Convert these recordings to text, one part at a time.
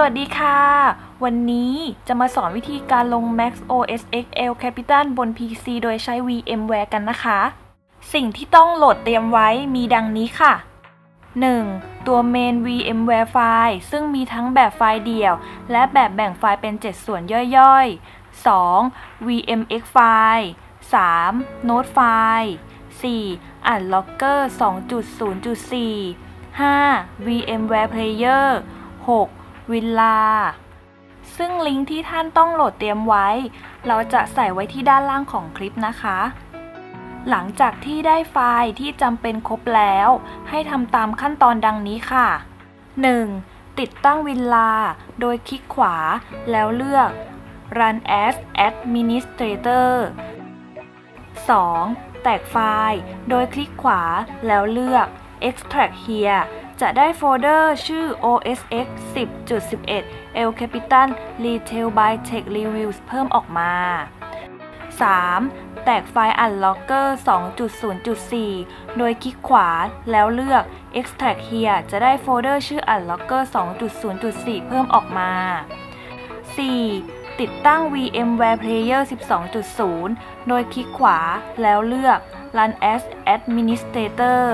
สวัสดีค่ะ วันนี้จะมาสอนวิธีการลง Mac OS X L Capital บน PC โดยใช้ VMware กันนะคะ สิ่งที่ต้องโหลดเตรียมไว้มีดังนี้ค่ะ 1. ตัว main VMware ไฟล์ซึ่งมีทั้งแบบไฟล์เดี่ยว และแบบแบ่งไฟล์เป็น 7 ส่วนย่อยๆ 2. VMX ไฟล์ 3. Node ไฟล์ 4. Unlocker 2.0.4 5. VMware Player 6. วินล่าซึ่งลิงก์ที่ท่านต้องโหลดเตรียมไว้ เราจะใส่ไว้ที่ด้านล่างของคลิปนะคะ หลังจากที่ได้ไฟล์ที่จำเป็นครบแล้ว ให้ทำตามขั้นตอนดังนี้ค่ะ 1. ติดตั้งวินลา โดยคลิกขวา แล้วเลือก Run as Administrator 2. แตกไฟล์ โดยคลิกขวา แล้วเลือก Extract here จะได้โฟลเดอร์ชื่อ OSX 10.11 El Capitan Retail by Tech Reviews เพิ่มออกมา 3. แตกไฟล์ Unlocker 2.0.4 โดยคลิกขวาแล้วเลือก Extract here จะได้โฟลเดอร์ชื่อ Unlocker 2.0.4 เพิ่มออกมา 4. ติดตั้ง VMware Player 12.0 โดยคลิกขวาแล้วเลือก Run as Administrator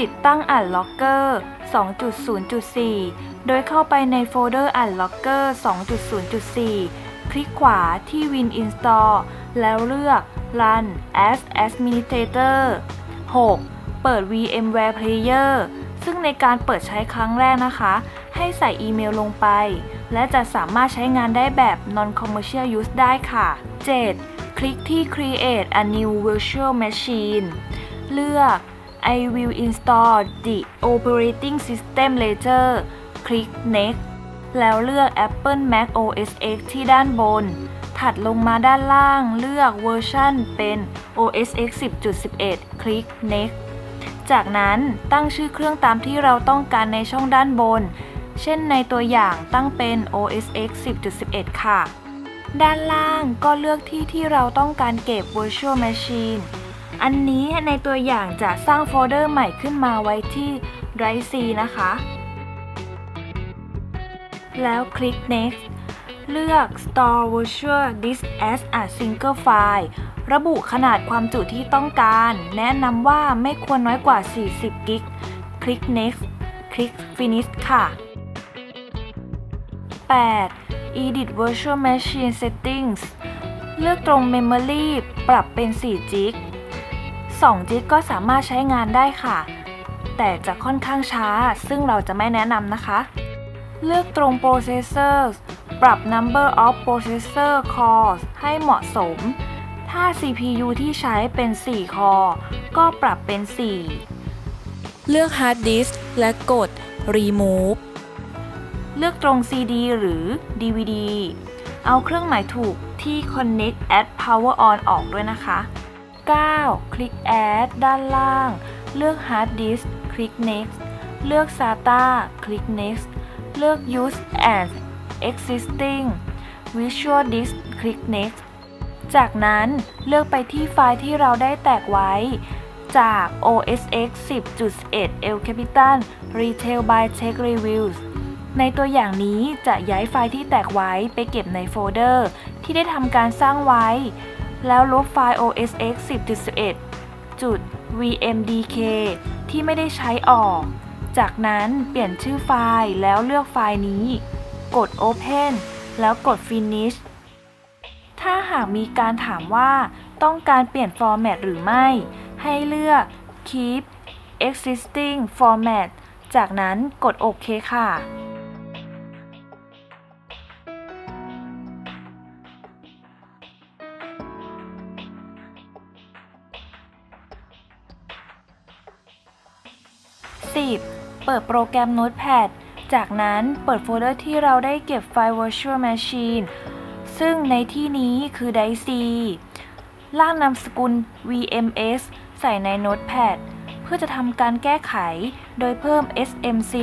ติดตั้ง Unlocker 2.0.4 โดยเข้าไปในโฟลเดอร์ Unlocker 2.0.4 คลิกขวาที่ Win Install แล้วเลือก Run as Administrator 6. เปิด VMware Player ซึ่งในการเปิดใช้ครั้งแรกนะคะ ให้ใส่อีเมลลงไป และจะสามารถใช้งานได้แบบ non-commercial use ได้ค่ะ 7. คลิกที่ Create a new virtual machine เลือก I will install the operating system later คลิก next แล้วเลือก Apple Mac OS X ที่ด้านบน ถัดลงมาด้านล่างเลือกเวอร์ชันเป็น OS X 10.11 คลิก next จากนั้นตั้งชื่อเครื่องตามที่เราต้องการในช่องด้านบน เช่นในตัวอย่างตั้งเป็น OS X 10.11 ค่ะ ด้านล่างก็เลือกที่ที่เราต้องการเก็บ Virtual Machine อันนี้ในตัวอย่างจะสร้างโฟลเดอร์ใหม่ขึ้นมาไว้ที่ Drive C นะคะ แล้วคลิก Next เลือก Store Virtual Disk as a Single File ระบุขนาดความจุที่ต้องการ แนะนำว่าไม่ควรน้อยกว่า 40 กิก คลิก Next คลิก Finish ค่ะ 8. Edit Virtual Machine Settings เลือกตรง Memory ปรับเป็น 4 จิก 2จิกก็สามารถใช้งานได้ค่ะ แต่จะค่อนข้างช้า ซึ่งเราจะไม่แนะนำนะคะ เลือกตรง Processor ปรับ Number of Processor Cores ให้เหมาะสม ถ้า CPU ที่ใช้เป็น 4 คอก็ปรับเป็น 4 เลือก Hard Disk และกด Remove เลือกตรง CD หรือ DVD เอาเครื่องหมายถูกที่ Connect Add Power On ออกด้วยนะคะ 9. คลิก Add ด้านล่าง เลือก Hard Disk คลิก Next เลือก SATA คลิก Next เลือก Use as Existing Visual Disk คลิก Next จากนั้นเลือกไปที่ไฟล์ที่เราได้แตกไว้ จาก OSX 10.11 El Capitan Retail by Tech Reviews ในตัวอย่างนี้จะย้ายไฟล์ที่แตกไว้ไปเก็บในโฟลเดอร์ ที่ได้ทำการสร้างไว้ แล้วลบไฟล์ OSX 10.11 จุด vmdk ที่ไม่ได้ใช้ออก จากนั้นเปลี่ยนชื่อไฟล์แล้วเลือกไฟล์นี้ กด Open แล้วกด Finish ถ้าหากมีการถามว่าต้องการเปลี่ยนฟอร์แมตหรือไม่ ให้เลือก Keep Existing Format จากนั้นกดโอเคค่ะ 10. เปิดโปรแกรม Notepad จากนั้นเปิดโฟลเดอร์ที่เราได้เก็บไฟล์ Virtual Machine ซึ่งในที่นี้คือ Drive C ลากนามสกุล VMS ใส่ใน Notepad เพื่อจะทำการแก้ไข โดยเพิ่ม smc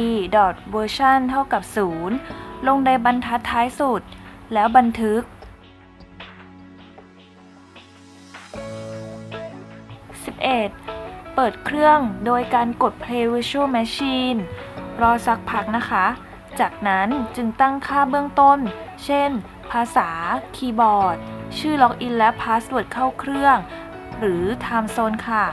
version เท่ากับ 0 ลงในบรรทัดท้ายสุด แล้วบันทึก 11 เปิดเครื่องโดยการกด Play Virtual Machine รอสักพักนะคะ จากนั้นจึงตั้งค่าเบื้องต้น เช่น ภาษา คีย์บอร์ด ชื่อ login และ password เข้าเครื่อง หรือ Time Zone ค่ะ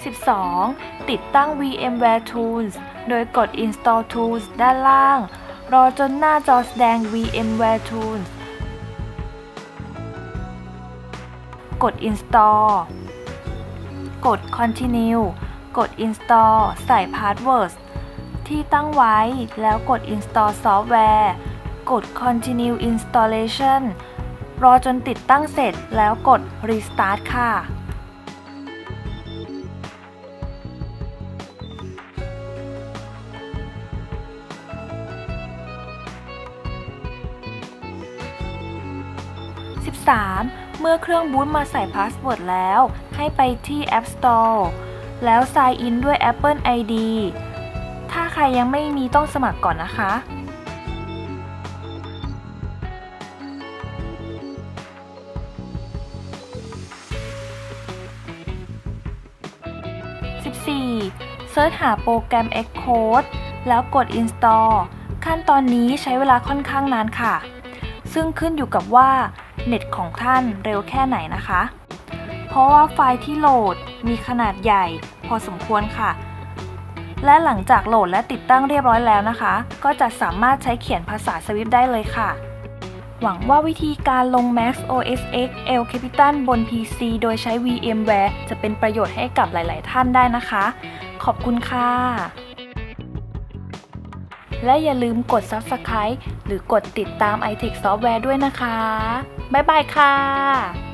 12. ติดตั้ง VMware Tools โดยกด Install Tools ด้านล่าง รอจนหน้าจอแสดง VMware Tools กด Install กด Continue กด Install ใส่ Password ที่ตั้งไว้แล้วกด Install Software กด Continue Installation รอจนติดตั้งเสร็จแล้วกด Restart ค่ะ 13. เมื่อเครื่องบูตมาใส่ password แล้ว ให้ไปที่ App Store แล้ว Sign in ด้วย Apple ID ถ้าใครยังไม่มีต้องสมัครก่อนนะคะ 14. search หาโปรแกรม Xcode แล้วกด Install ขั้นตอนนี้ใช้เวลาค่อนข้างนานค่ะ ซึ่งขึ้นอยู่กับว่า เน็ตของท่านเร็วแค่ไหนนะคะ เพราะว่าไฟล์ที่โหลดมีขนาดใหญ่พอสมควรค่ะ และหลังจากโหลดและติดตั้งเรียบร้อยแล้วนะคะ ก็จะสามารถใช้เขียนภาษา Swift ได้เลยค่ะ หวังว่าวิธีการลง Mac OS X El Capitan บน PC โดยใช้ VMware จะเป็นประโยชน์ให้กับหลาย ๆ ท่านได้นะคะ ขอบคุณค่ะและอย่าลืมกด Subscribe หรือกดติดตาม iTech Software ด้วยนะคะ บ๊ายบายค่ะ